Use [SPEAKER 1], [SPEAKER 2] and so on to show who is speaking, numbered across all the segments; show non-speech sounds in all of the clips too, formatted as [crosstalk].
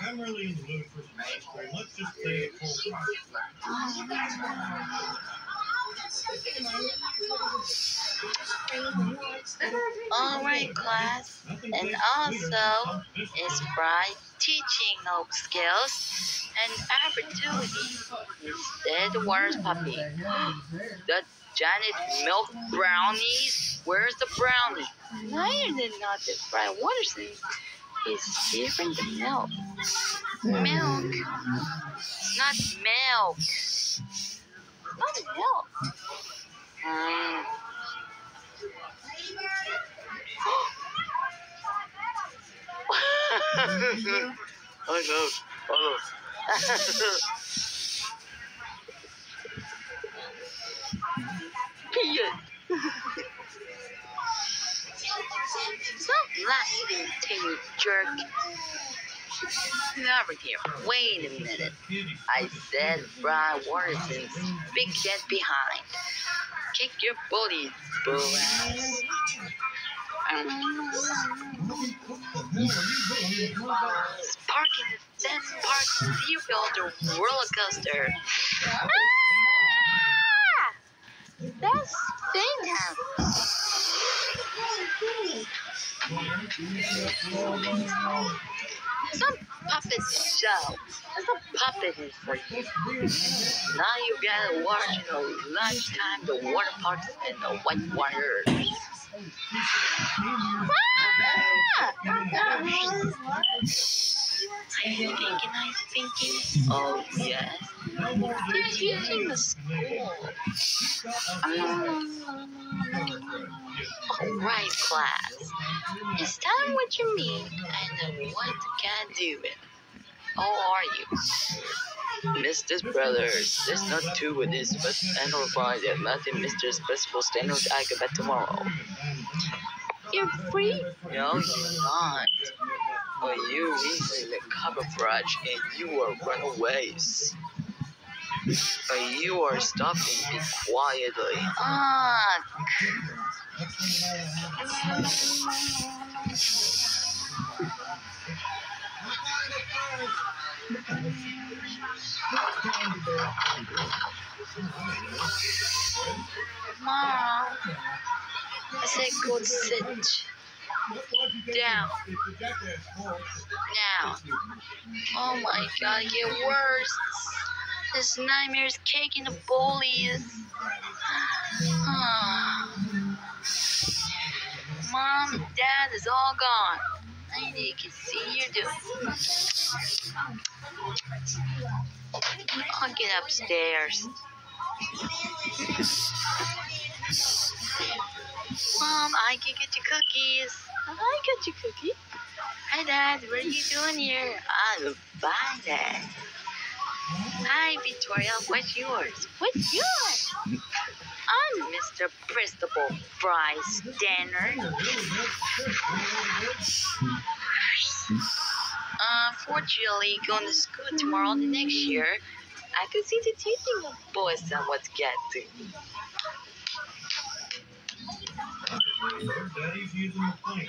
[SPEAKER 1] I'm really in the mood for some ice cream. Let's just say it full price.
[SPEAKER 2] All right, class. And also. It's bright teaching of skills and opportunity. The words puppy. The Janet milk brownies. Where's the brownie? Neither than not the fried Watterson is different than milk. Milk. Not milk. Not milk. Mm. I know. Oh. Peanut. Stop laughing, tiny jerk. Over here. Wait a minute. I said Brian Waterson's big head behind. Kick your booty, boo ass. Parking the Zen Park See you Serial the roller coaster. Ah! That's thing Some puppet show. That's a puppet is for you. Now you gotta watch, you know, lunchtime, the water parks and the white wires. Ah! I'm thinking, I'm thinking. Oh, yes. Using the school. Um, all right, class. It's time what you mean and what can do it. How are you? Mr. Brothers, there's not two with this, but analyze that nothing Mr. Special Standards I get back tomorrow. You're free? No, you're not. But you in the cover camouflage and you are runaways. But you are stopping me quietly. Ah, Mom. I said go sit down. Now. Oh my god, it get worse. This nightmare's kicking the bullies. [sighs] Mom Dad is all gone. I need to see you doing. I'll get upstairs. Mom, I can get you cookies. I got you cookie. Hi, Dad. What are you doing here? I'm fine, Dad. Hi, Victoria. What's yours? What's yours? I'm Mr. Principal Fry Stanner. Unfortunately, going to school tomorrow the next year, I could see the teaching of boys somewhat get to.
[SPEAKER 1] Daddy's using the plane.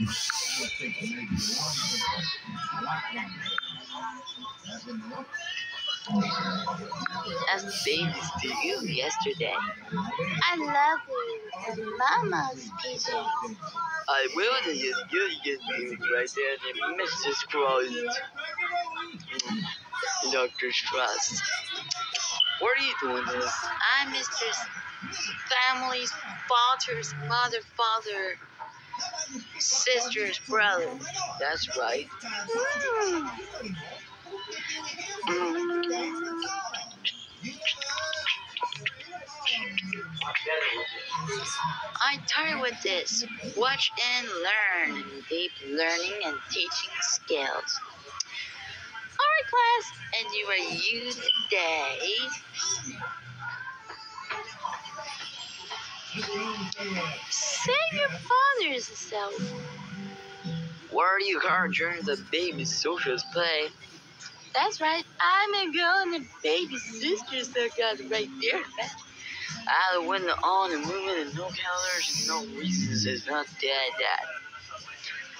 [SPEAKER 1] I'm to adopt a dog that can be a good dancing partner. I'm a really coloring. I was thinking maybe a long hair. I like long hair. As
[SPEAKER 2] babies do you yesterday. I love it. Mama's PJ. I will that you you me right there Mrs. Cross. Dr. Trust. What are you doing this? I'm Mr. Family's father's mother, father, sister's brother. That's right. I'm tired with this. Watch and learn. Deep learning and teaching skills. Alright, class, and you are you today. Save your father's self. Where are you car during the baby socials play? That's right, I'm a girl and the baby sisters that got right there. I the window on and moving and no colors and no reasons is not dead that.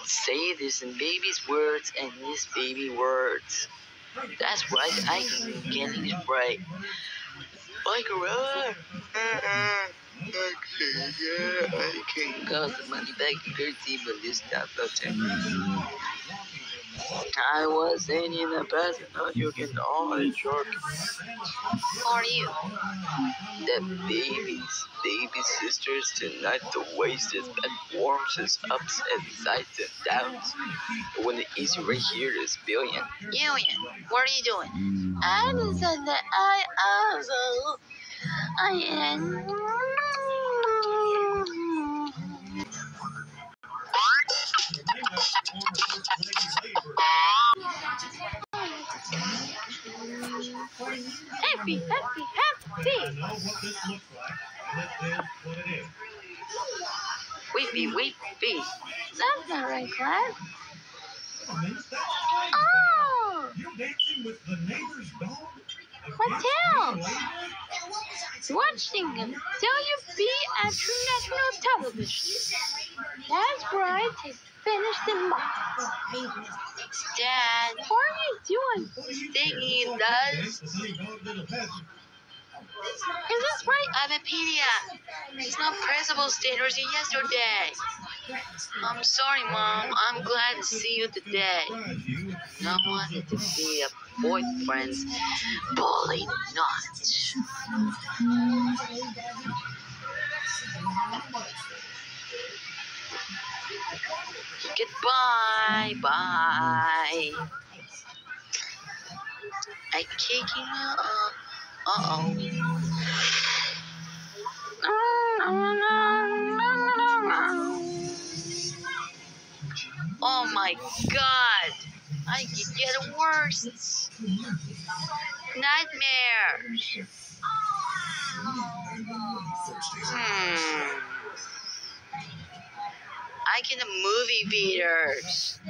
[SPEAKER 2] Say this in baby's words and his baby words. That's right, I can get it right. Like a. Uh-uh. Okay, yeah, I can got the money back to Gertie, but this time not I was in the past, now you can all short. Are you? The babies, baby sisters tonight, the waist is and warms us ups and sides and downs. When the easy right here is billion. Billion, what are you doing? I'm said that I also I am. Happy, happy, happy.
[SPEAKER 1] know what this looks like, it is what it is.
[SPEAKER 2] Weepy, weepy. That's not right, class.
[SPEAKER 1] Wait a minute, that's
[SPEAKER 2] Oh,
[SPEAKER 1] You're dancing with the neighbor's dog?
[SPEAKER 2] What else? watching WB International Television. That's right. It finished in March. Dad, what are you doing? Stinging does. Is this right? I'm a pedia. It's not principal standards yesterday. I'm sorry, Mom. I'm glad to see you today. I wanted to be a boyfriend's bully not. Goodbye, bye. I'm kicking you up. Uh oh. Oh my god! I keep getting worse. Nightmare. Hmm. I in the movie theaters.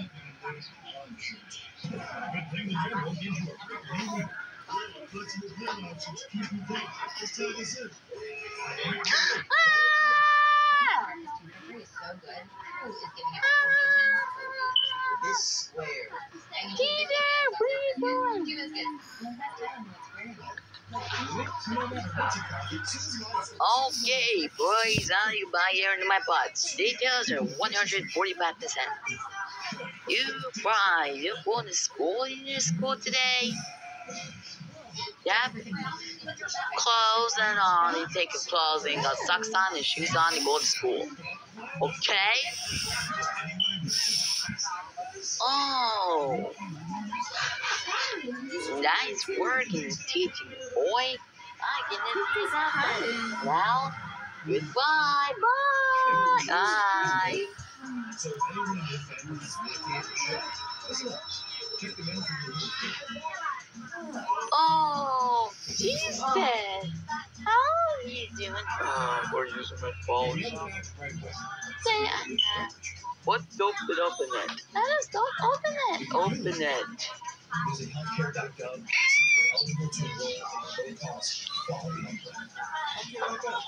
[SPEAKER 2] Ah!
[SPEAKER 3] This square.
[SPEAKER 2] Are you? Okay, boys, how you buy here into my pots? Details are 145%. You fry, you going to school in your school today? Yep. Clothes and on, you take your clothes and got socks on and shoes on and go to school. Okay? Oh. Nice work in teaching, boy. I can see that. Now, goodbye. Bye. Bye.
[SPEAKER 1] So if anyone in your family is lucky at the show, listen up. Check them out for your
[SPEAKER 2] Oh, Jesus. How are you doing?
[SPEAKER 3] Uh, we're using my phone.
[SPEAKER 2] Say,
[SPEAKER 3] What? Open open it.
[SPEAKER 2] let us don't open it.
[SPEAKER 3] Open it.
[SPEAKER 1] Visit healthcare.gov eligible to enroll in a low-cost quality plan. Healthcare.gov.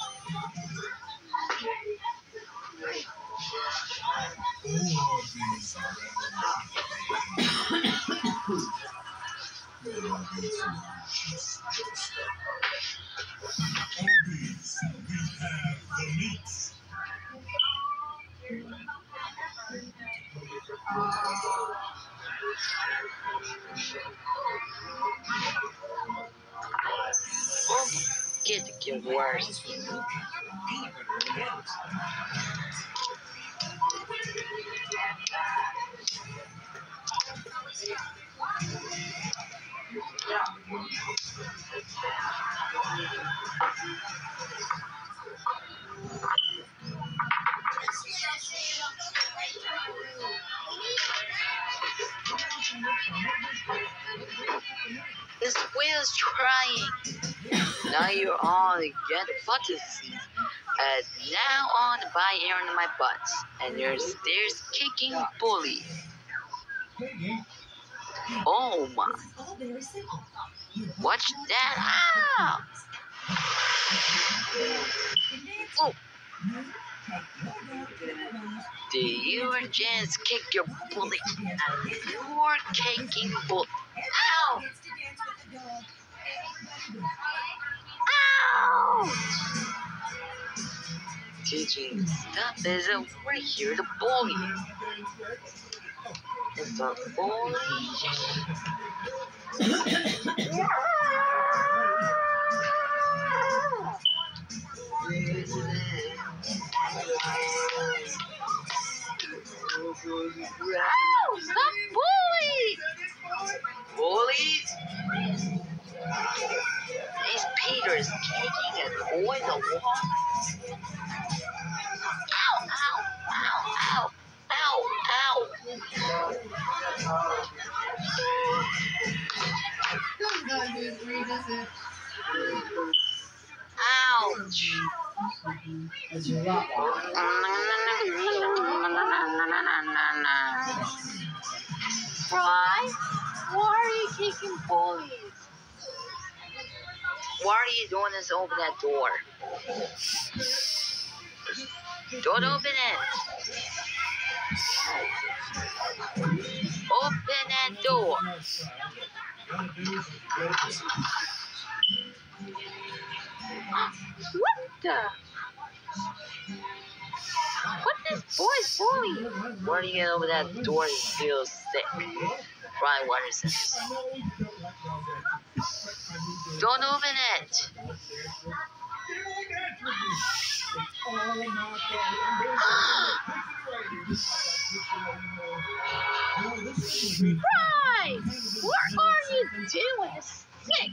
[SPEAKER 1] Oh, these Arby's,
[SPEAKER 2] get worse. This wheel's trying. Now you're on the get button seat. And now on buy air my butt. And you're stairs kicking bully. Oh my. Watch that out! Oh. Do you just kick your bully? You're kicking bully. Ow! Ow! Teaching stuff is over here to bully. It's a bully. Ow! Stop bully! Bullies? These Peters kicking and boy the wall. Ow, ow, ow, ow, ow, ow. Ouch. Fry, Why are you doing this? Open that door. Don't open it. Open that door. What the? What this boy's bullying? Why do you get over that door and feel sick? Brian Watterson. Don't open it. Brian, what are you doing? Sick.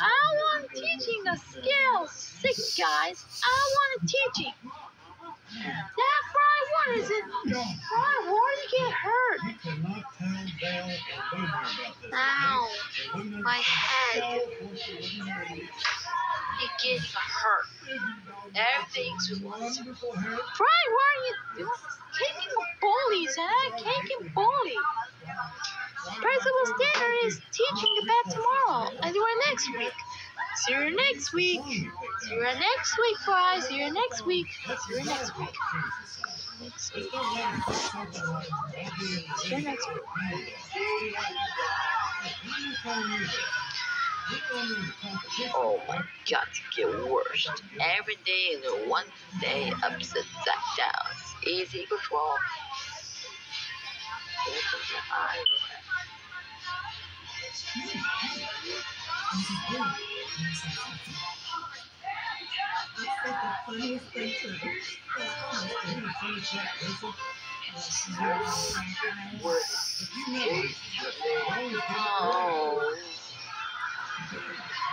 [SPEAKER 2] I want teaching the skills. Sick guys. I want teaching. Next week, Fry. See you next week. See you next week. You. Oh my god, to get worse. Every day in one day upside down. Easy control. Open your eyes. Oh.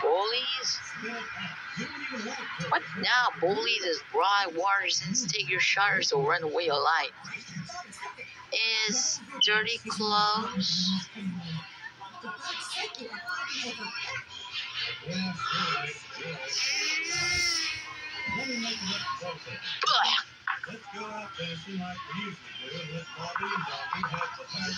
[SPEAKER 2] Bullies? What now? Bullies is dry waters and stick your shutters or run away alive. Is dirty clothes?
[SPEAKER 1] Let's go out dancing like we usually do, let Bobby and have the time.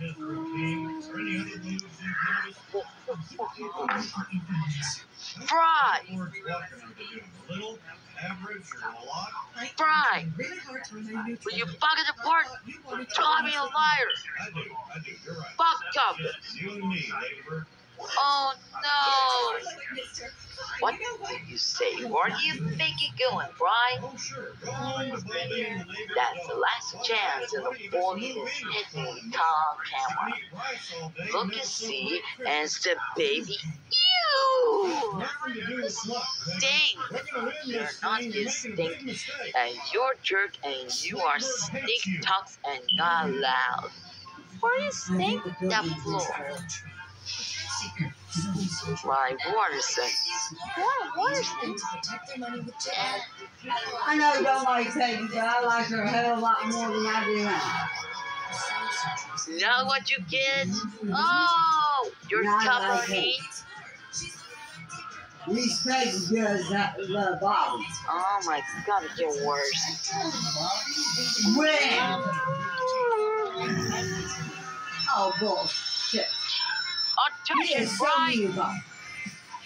[SPEAKER 2] Fry!
[SPEAKER 4] Really hard to remain neutral.
[SPEAKER 2] Will you fuck it apart?
[SPEAKER 4] You want to
[SPEAKER 2] Call me a liar!
[SPEAKER 1] I do, I do, you're.
[SPEAKER 2] Fuck up!
[SPEAKER 1] And.
[SPEAKER 2] Oh no! What do you say? Where do you think you're going,
[SPEAKER 1] and the Ladybird.
[SPEAKER 2] That's the last chance in the boy is hitting Tom camera. Look and see, and it's the baby. Ew!
[SPEAKER 1] Win
[SPEAKER 2] You're not
[SPEAKER 1] a
[SPEAKER 2] stink. And you're jerk, and you are stink talks and not loud. Where you stink that floor? My water set. What water set?
[SPEAKER 4] Protect their money with Jack.
[SPEAKER 5] I know you don't like Peggy, but I like her a hell a lot more than I do now.
[SPEAKER 2] Know what you get? Oh, your
[SPEAKER 5] Not
[SPEAKER 2] cup
[SPEAKER 5] like
[SPEAKER 2] of
[SPEAKER 5] it.
[SPEAKER 2] meat.
[SPEAKER 5] At least Peggy does that uh, Bobby.
[SPEAKER 2] Oh my god, it get worse.
[SPEAKER 5] When? Oh, bullshit.
[SPEAKER 2] Attention,
[SPEAKER 5] Yes, so
[SPEAKER 2] Brian.
[SPEAKER 5] you Bobby.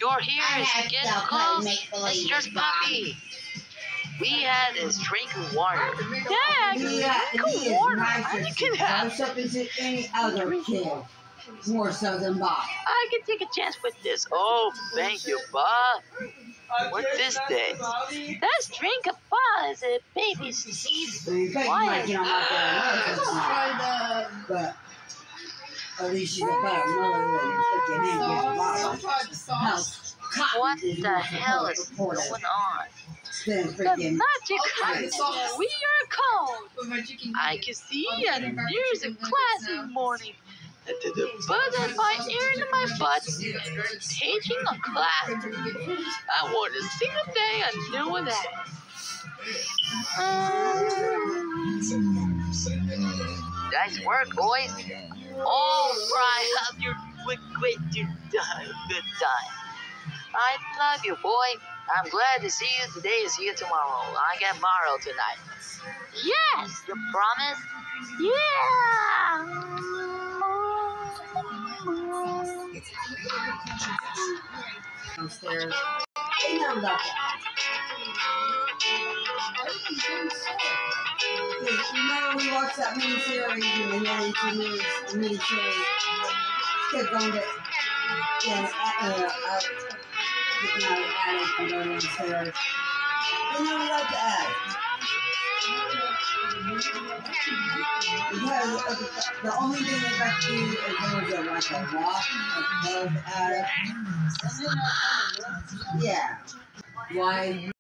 [SPEAKER 2] You're here
[SPEAKER 5] I
[SPEAKER 2] is
[SPEAKER 5] have
[SPEAKER 2] get
[SPEAKER 5] to play
[SPEAKER 2] close.
[SPEAKER 5] make-believe
[SPEAKER 2] It's just
[SPEAKER 5] with Bobby.
[SPEAKER 2] puppy. We had is drinking water.
[SPEAKER 5] Dad, he, he is
[SPEAKER 2] water.
[SPEAKER 5] nicer
[SPEAKER 2] You can have.
[SPEAKER 5] close up into any other kid. More so than Bob.
[SPEAKER 2] I can take a chance with this. Oh, thank you, Bob. What's this day? Let's drink a buzz at baby's season.
[SPEAKER 5] I mean, Peggy
[SPEAKER 2] Why? What the hell is going on? The magic happens. We are cold. I can see and there's a class in the morning. And to the at my ears and my butt, teaching a class. I want to a single day I knew that. Um, nice work, boys. All right, have your quick, quick, you done. Good time. I love you, boy. I'm glad to see you today is you tomorrow. I get Morrow tonight. Yes, you promise? Yeah.
[SPEAKER 5] downstairs. Know. Because remember we watched that miniseries and the Nanny Two Minis, the miniseries. Kept going to, yeah, uh, uh, of the attic and going downstairs. They know about the attic. Because of the, the only thing they got to do is there was a, like a rock above the attic. Yeah. Why